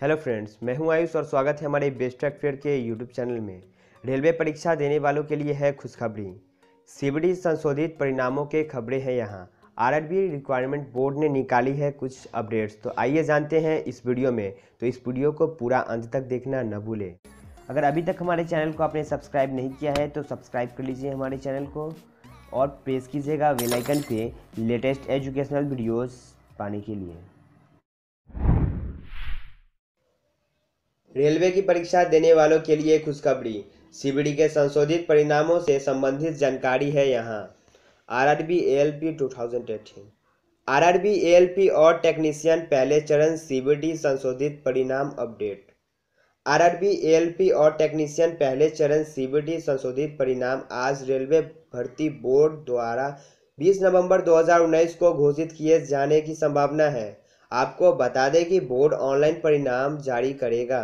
Hello friends, मैं हूँ आयुष और स्वागत है हमारे बेस्ट फेयर के यूट्यूब चैनल में। रेलवे परीक्षा देने वालों के लिए है खुशखबरी। सीबीडी संशोधित परिणामों के खबरें हैं यहाँ। आरआरबी रिक्वायरमेंट बोर्ड ने निकाली है कुछ अपडेट्स तो आइए जानते हैं इस वीडियो में। तो इस वीडियो को पूरा अंत तक देखना न भूलें। अगर अभी तक हमारे चैनल को आपने सब्सक्राइब नहीं किया है तो सब्सक्राइब कर लीजिए हमारे चैनल को और प्रेस कीजिएगा वेलाइकन पे लेटेस्ट एजुकेशनल वीडियोज़ पाने के लिए। रेलवे की परीक्षा देने वालों के लिए खुशखबरी। सीबीडी के संशोधित परिणामों से संबंधित जानकारी है यहाँ। आरआरबी, एएलपी 2018 आरआरबी, एएलपी और टेक्नीशियन पहले चरण सीबीडी संशोधित परिणाम अपडेट। आरआरबी, एएलपी और टेक्नीशियन पहले चरण सीबीडी संशोधित परिणाम आज रेलवे भर्ती बोर्ड द्वारा 20 नवंबर 2019 को घोषित किए जाने की संभावना है। आपको बता दें कि बोर्ड ऑनलाइन परिणाम जारी करेगा।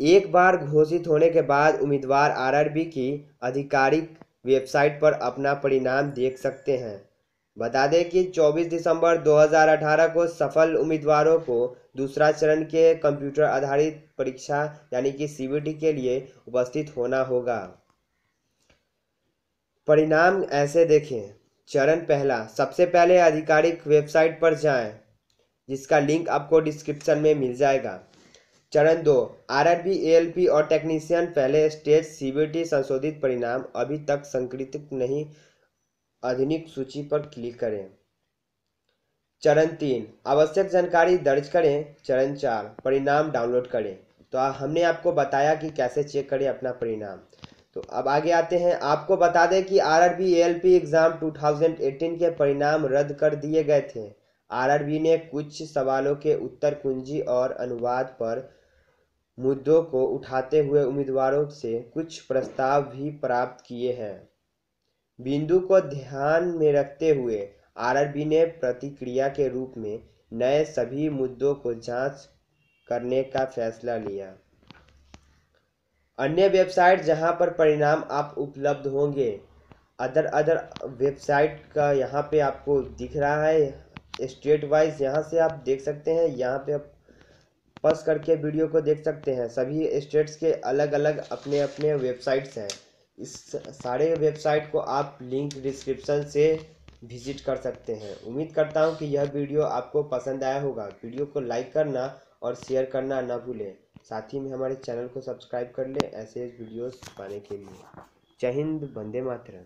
एक बार घोषित होने के बाद उम्मीदवार आरआरबी की आधिकारिक वेबसाइट पर अपना परिणाम देख सकते हैं। बता दें कि 24 दिसंबर 2018 को सफल उम्मीदवारों को दूसरा चरण के कंप्यूटर आधारित परीक्षा यानी कि सीबीटी के लिए उपस्थित होना होगा। परिणाम ऐसे देखें। चरण पहला, सबसे पहले आधिकारिक वेबसाइट पर जाएँ, जिसका लिंक आपको डिस्क्रिप्शन में मिल जाएगा। चरण दो आरआरबी एएलपी और टेक्नीशियन पहले स्टेज सीबीटी संशोधित परिणाम अभी तक संकृत नहीं, आधुनिक सूची पर क्लिक करें। चरण तीन, आवश्यक जानकारी दर्ज करें। चरण चार, परिणाम डाउनलोड करें। तो हमने आपको बताया कि कैसे चेक करें अपना परिणाम। तो अब आगे आते हैं। आपको बता दें कि आरआरबी एएलपी एग्ज़ाम 2018 के परिणाम रद्द कर दिए गए थे। आरआरबी ने कुछ सवालों के उत्तर कुंजी और अनुवाद पर मुद्दों को उठाते हुए उम्मीदवारों से कुछ प्रस्ताव भी प्राप्त किए हैं। बिंदु को ध्यान में रखते हुए आरआरबी ने प्रतिक्रिया के रूप में नए सभी मुद्दों को जाँच करने का फैसला लिया। अन्य वेबसाइट जहाँ पर परिणाम आप उपलब्ध होंगे, अदर अदर वेबसाइट का यहाँ पे आपको दिख रहा है। स्टेट वाइज यहाँ से आप देख सकते हैं, यहाँ पे आप पस करके वीडियो को देख सकते हैं। सभी स्टेट्स के अलग अलग अपने अपने वेबसाइट्स हैं। इस सारे वेबसाइट को आप लिंक डिस्क्रिप्शन से विज़िट कर सकते हैं। उम्मीद करता हूँ कि यह वीडियो आपको पसंद आया होगा। वीडियो को लाइक करना और शेयर करना ना भूलें। साथ ही में हमारे चैनल को सब्सक्राइब कर लें ऐसे वीडियोस पाने के लिए। जय हिंद, वंदे मातरम।